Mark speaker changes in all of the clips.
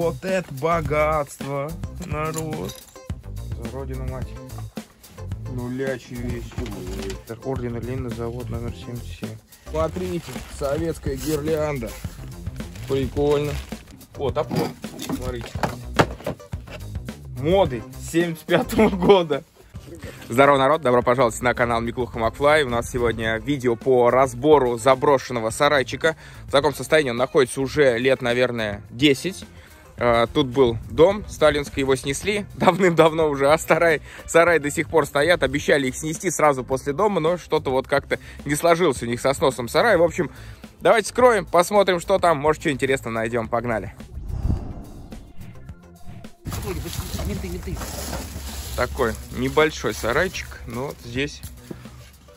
Speaker 1: вот это богатство, народ. За родину мать. Нулячие вещи. Орден Ленина, завод номер 77. Смотрите, советская гирлянда. Прикольно. О, топор. Смотрите. Моды 75 -го года. Здорово, народ! Добро пожаловать на канал Миклуха Макфлай. У нас сегодня видео по разбору заброшенного сарайчика. В таком состоянии он находится уже лет, наверное, 10. А, тут был дом сталинский, его снесли давным-давно уже, а сарай, сарай до сих пор стоят. Обещали их снести сразу после дома, но что-то вот как-то не сложилось у них со сносом сарая. В общем, давайте скроем, посмотрим, что там. Может, что интересно найдем. Погнали. Такой небольшой сарайчик, но здесь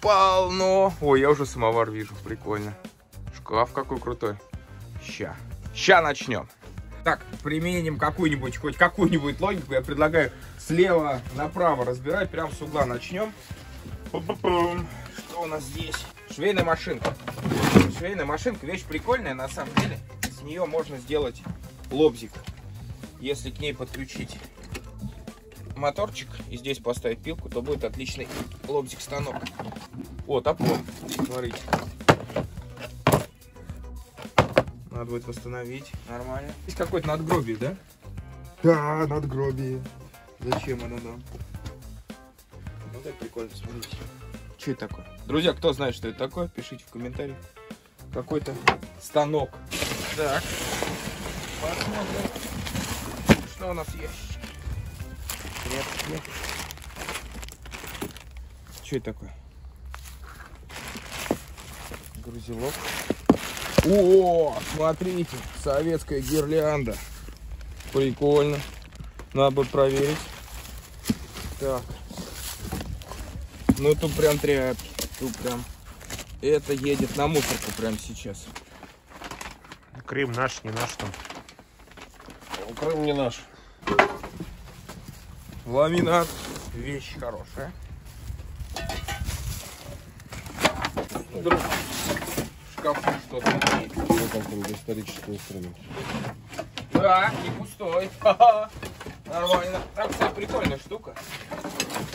Speaker 1: полно. Ой, я уже самовар вижу, прикольно. Шкаф какой крутой. Ща, ща начнем. Так, применим какую-нибудь, хоть какую-нибудь логику. Я предлагаю слева направо разбирать, прям с угла начнем. Что у нас здесь? Швейная машинка. Швейная машинка, вещь прикольная, на самом деле. С нее можно сделать лобзик, если к ней подключить моторчик и здесь поставить пилку, то будет отличный лобзик станок. О, топор. Смотрите. Надо будет восстановить. Нормально. Здесь какое-то надгробие, да? Да, надгробие. Зачем оно нам? Ну так прикольно, смотрите. Что это такое? Друзья, кто знает, что это такое, пишите в комментариях. Какой-то станок. Так. Посмотрим, что у нас есть нет. Что это такое? Грузилок. О, смотрите, советская гирлянда. Прикольно. Надо бы проверить. Так. Ну тут прям тряпки. Тут прям. Это едет на мусорку прямо сейчас.
Speaker 2: Крым наш, не наш там.
Speaker 1: Крым не наш. Ламинат. Вещь хорошая. Вдруг в шкафу что-то имеет.
Speaker 2: Вот там, там исторический инструмент.
Speaker 1: Да, не пустой. Нормально. Так, кстати, прикольная штука.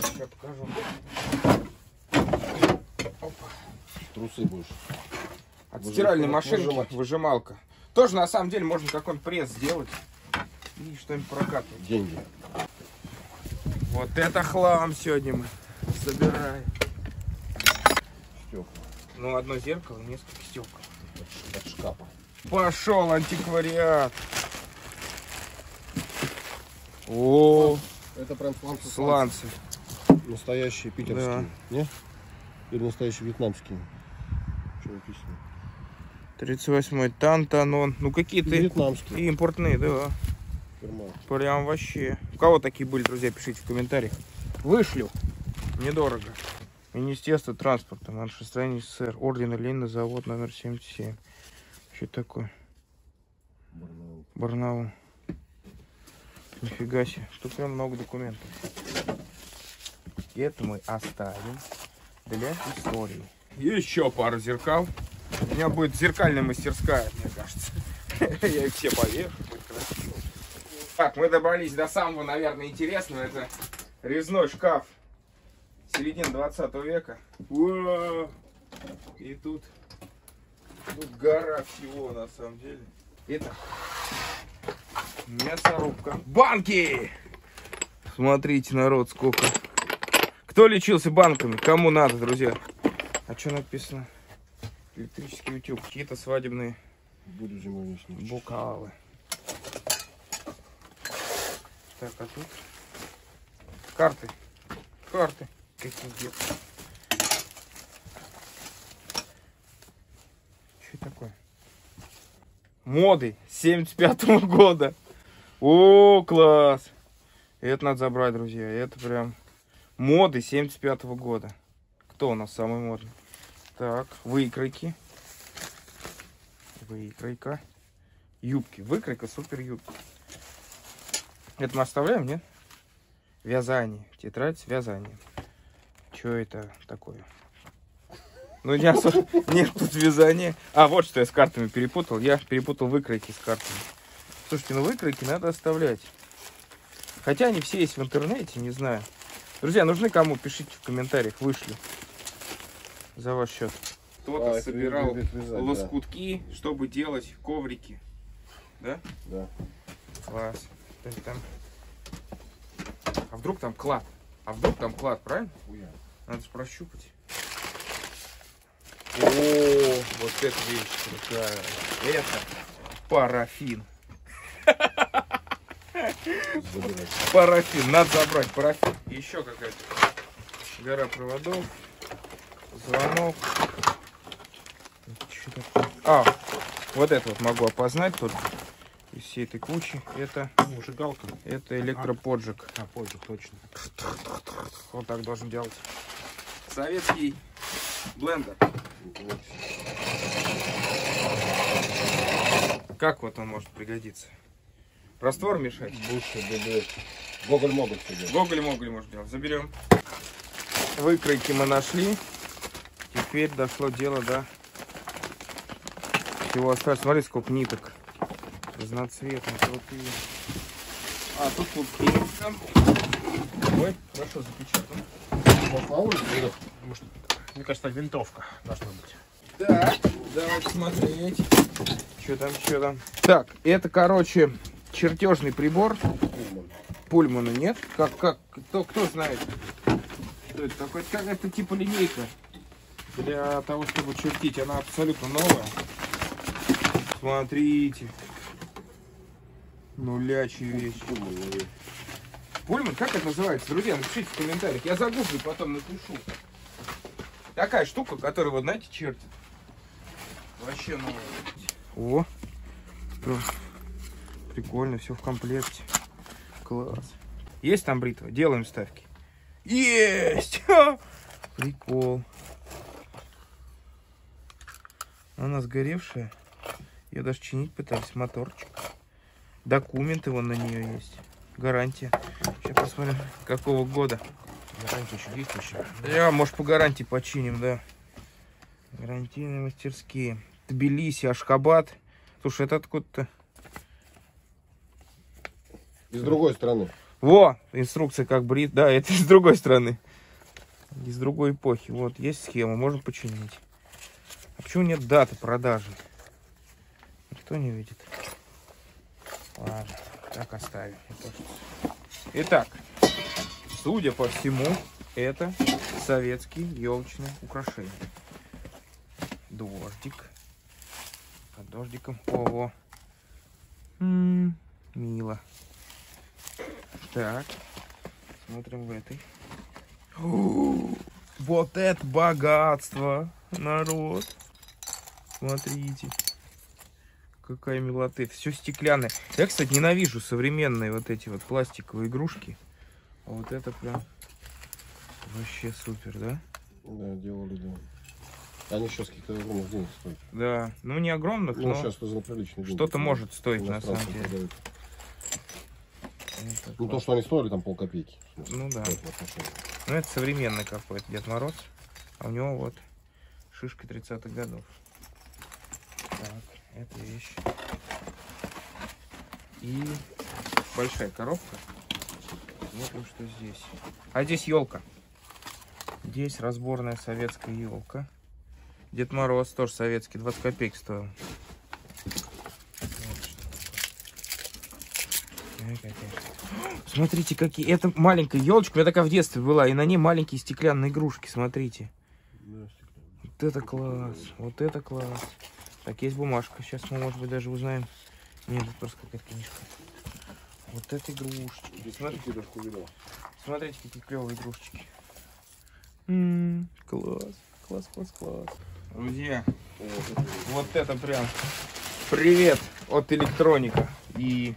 Speaker 1: Сейчас покажу.
Speaker 2: Опа. Трусы будешь.
Speaker 1: От Выжим... стиральной машинки выжимать. выжималка. Тоже на самом деле можно какой-нибудь пресс сделать и что-нибудь прокатывать.
Speaker 2: Деньги.
Speaker 1: Вот это хлам сегодня мы собираем.
Speaker 2: Стекла.
Speaker 1: Ну, одно зеркало, несколько стекол.
Speaker 2: От шкафа.
Speaker 1: Пошел антиквариат. О,
Speaker 2: это прям сланцы.
Speaker 1: Сланцы.
Speaker 2: Настоящие питерские. Да. Не? Или настоящие вьетнамские. Что написано?
Speaker 1: 38-й Тантанон. Ну какие-то
Speaker 2: вьетнамские.
Speaker 1: Импортные, да. Прям вообще. У кого такие были, друзья, пишите в комментариях. Вышлю. Недорого. Министерство транспорта, Маншестроение СССР, Ордена Ленина, завод номер 77. Что такое?
Speaker 2: Барнаул.
Speaker 1: Барнаул. Нифига себе. Тут прям много документов. Это мы оставим для истории. Еще пара зеркал. У меня будет зеркальная мастерская, мне кажется. Я их все повешу. Так, мы добрались до самого, наверное, интересного. Это резной шкаф середины 20 века. Уа! И тут, тут гора всего, на самом деле. Это мясорубка. Банки! Смотрите, народ, сколько. Кто лечился банками? Кому надо, друзья? А что написано? Электрический утюг. Какие-то свадебные бокалы. Так, а тут карты. Карты. Какие где Что такое? Моды 75 -го года. О, класс. Это надо забрать, друзья. Это прям моды 75 -го года. Кто у нас самый модный? Так, выкройки. Выкройка. Юбки. Выкройка, супер юбки. Это мы оставляем, нет? Вязание. Тетрадь с вязанием. Что это такое? Ну, не особо... Нет тут вязания. А, вот что я с картами перепутал. Я перепутал выкройки с картами. Слушайте, ну выкройки надо оставлять. Хотя они все есть в интернете, не знаю. Друзья, нужны кому? Пишите в комментариях, вышли. За ваш счет. Кто-то
Speaker 2: А,
Speaker 1: собирал
Speaker 2: вязать, да.
Speaker 1: лоскутки, чтобы делать коврики. Да?
Speaker 2: Да.
Speaker 1: Класс. Там. А вдруг там клад? А вдруг там клад, правильно?
Speaker 2: Хуя.
Speaker 1: Надо прощупать. О, вот эта вещь крутая. Это парафин. Парафин. Надо забрать парафин. Еще какая-то гора проводов. Звонок. А, вот это вот могу опознать тут из всей этой кучи. Это,
Speaker 2: Зажигалка.
Speaker 1: это электроподжиг.
Speaker 2: А, позже, точно.
Speaker 1: Вот так должен делать. Советский блендер. Как вот он может пригодиться? Раствор мешать?
Speaker 2: Лучше бы, Гоголь-моголь сидел.
Speaker 1: Гоголь-моголь можно делать. Заберем. Выкройки мы нашли. Теперь дошло дело до всего остального. Смотри, сколько ниток. Разноцветные, крутые. А, тут лупки. Ой, хорошо запечатано.
Speaker 2: Может,
Speaker 3: мне кажется, винтовка должна быть.
Speaker 1: Так, давайте смотреть. Что там, что там? Так, это, короче, чертежный прибор.
Speaker 2: Пульман.
Speaker 1: Пульмана нет? Как, как, кто, кто знает? Что это такое? Как это типа линейка? Для того, чтобы чертить. Она абсолютно новая. Смотрите. Нулячая вещь.
Speaker 2: Пульман,
Speaker 1: как это называется? Друзья, напишите в комментариях. Я загуглю, потом напишу. Такая штука, которая, вот знаете, чертит. Вообще новая. О, что? Прикольно, все в комплекте. Класс. Есть там бритва? Делаем ставки. Есть! Ха! Прикол. Она сгоревшая. Ее даже чинить пытались. Моторчик. Документы вон на нее есть. Гарантия. Сейчас посмотрим, какого года.
Speaker 3: Гарантия еще действующая.
Speaker 1: Я, может, по гарантии починим, да. Гарантийные мастерские. Тбилиси, Ашхабад. Слушай, это откуда-то...
Speaker 2: И с другой стороны.
Speaker 1: Во, инструкция как брит. Да, это с другой стороны. Из другой эпохи. Вот, есть схема, можно починить. А почему нет даты продажи? Никто не видит. Ладно, так оставим. Итак, судя по всему, это советские елочные украшения. Дождик. Под дождиком. Ого. М, мило. Так, смотрим в этой. О, Вот это богатство, народ. Смотрите. Какая милота. Это все стеклянное. Я, кстати, ненавижу современные вот эти вот пластиковые игрушки. А вот это прям вообще супер, да?
Speaker 2: Да, делали, да. Они сейчас каких-то огромных денег стоят.
Speaker 1: Да. Ну, не огромных,
Speaker 2: Ну,
Speaker 1: но
Speaker 2: сейчас
Speaker 1: что-то может стоить на самом деле.
Speaker 2: продают.
Speaker 1: Это
Speaker 2: Ну, то, что они стоили, там полкопейки.
Speaker 1: Ну да. Ну, это современный какой-то Дед Мороз. А у него вот шишка 30-х годов. Так, это вещь. И большая коробка. Смотрим, что здесь. А здесь елка. Здесь разборная советская елка. Дед Мороз тоже советский, 20 копеек стоил. Смотрите, какие. Это маленькая елочка. У меня такая в детстве была. И на ней маленькие стеклянные игрушки. Смотрите. Вот это класс. Вот это класс. Так, есть бумажка. Сейчас мы, может быть, даже узнаем. Нет, это просто какая-то книжка. Вот это игрушечки.
Speaker 2: Здесь
Speaker 1: Смотри,
Speaker 2: кидушку видел.
Speaker 1: смотрите, какие клевые игрушечки. М, класс. Класс, класс, класс. Друзья,
Speaker 2: Вот это вот.
Speaker 1: это прям привет от электроника. И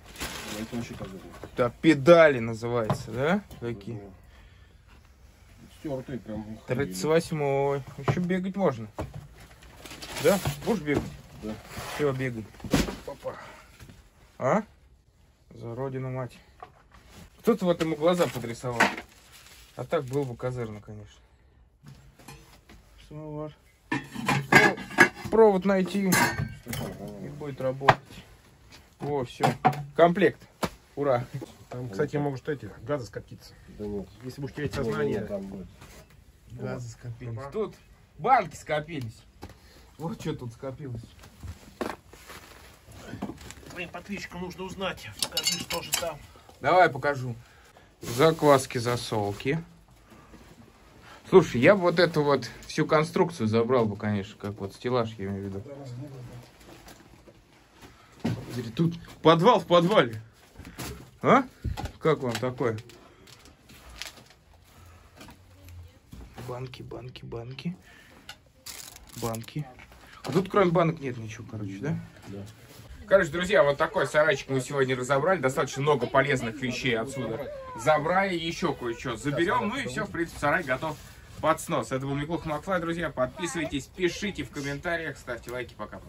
Speaker 1: да, педали называется, да? Какие?
Speaker 2: Стертые прям.
Speaker 1: 38-й. Еще бегать можно. Да? Будешь бегать?
Speaker 2: Да.
Speaker 1: Все, бегай. Папа. А? За родину мать. Кто-то вот ему глаза подрисовал. А так было бы козырно, конечно. Самовар. Ну, Провод найти и будет работать. О, все. Комплект. Ура.
Speaker 3: Там, кстати, могут эти газы скопиться.
Speaker 2: Да нет.
Speaker 3: Если будешь терять сознание.
Speaker 2: там будет.
Speaker 1: Газы скопились. Тут банки скопились. Вот что тут скопилось.
Speaker 3: Твоим подписчикам нужно узнать. Покажи, что же там.
Speaker 1: Давай покажу. Закваски, засолки. Слушай, я бы вот эту вот всю конструкцию забрал бы, конечно, как вот стеллаж, я имею в виду. Тут подвал в подвале. А? Как вам такое? Банки, банки, банки. Банки. А тут кроме банок нет ничего, короче, да?
Speaker 2: Да.
Speaker 1: Короче, друзья, вот такой сарайчик мы сегодня разобрали. Достаточно много полезных вещей отсюда забрали. Еще кое-что заберем. Ну и все, в принципе, сарай готов под снос. Это был Миклух Макфлай, друзья. Подписывайтесь, пишите в комментариях, ставьте лайки. Пока.